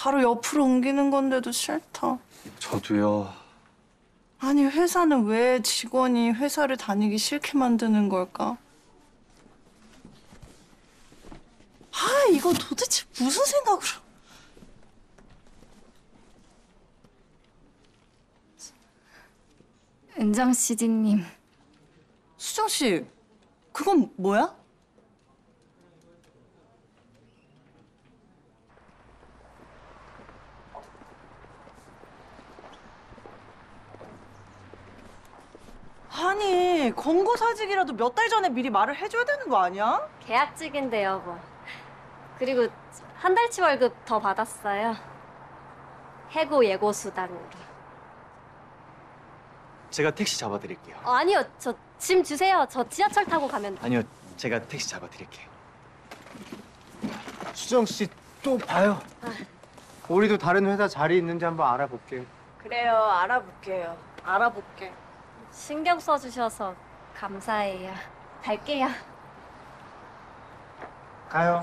바로 옆으로 옮기는 건데도 싫다. 저도요. 아니 회사는 왜 직원이 회사를 다니기 싫게 만드는 걸까? 아 이거 도대체 무슨 생각으로? 은정 CD님. 수정 씨, 그건 뭐야? 아니 권고 사직이라도 몇 달 전에 미리 말을 해줘야 되는 거 아니야? 계약직인데요, 뭐. 그리고 한 달치 월급 더 받았어요. 해고 예고 수당으로. 제가 택시 잡아드릴게요. 어, 아니요, 저 짐 주세요. 저 지하철 타고 가면. 아니요, 제가 택시 잡아드릴게요. 수정 씨 또 봐요. 우리도 다른 회사 자리 있는지 한번 알아볼게요. 그래요 알아볼게요 알아볼게 신경 써주셔서 감사해요. 갈게요. 가요.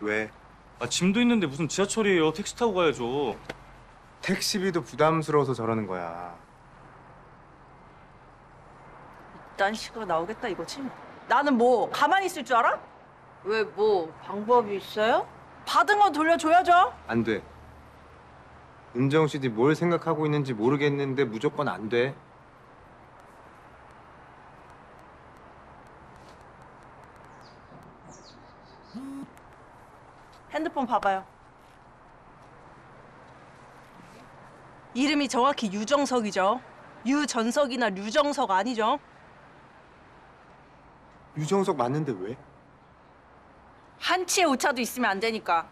왜? 아 짐도 있는데 무슨 지하철이에요? 택시 타고 가야죠. 택시비도 부담스러워서 저러는 거야. 이딴 식으로 나오겠다 이거지 나는 뭐 가만히 있을 줄 알아? 왜 뭐 방법이 있어요? 받은 건 돌려줘야죠 안 돼. 은정 씨도 뭘 생각하고 있는지 모르겠는데 무조건 안 돼. 핸드폰 봐봐요 이름이 정확히 유정석이죠 유전석이나 류정석 아니죠? 유정석 맞는데 왜? 한치의 오차도 있으면 안 되니까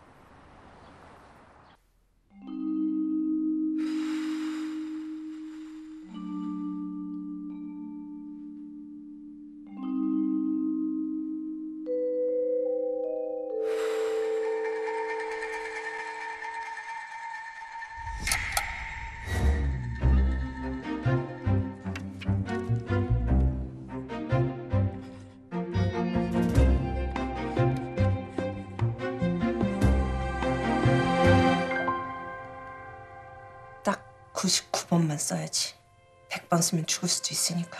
99번만 써야지. 100번 쓰면 죽을 수도 있으니까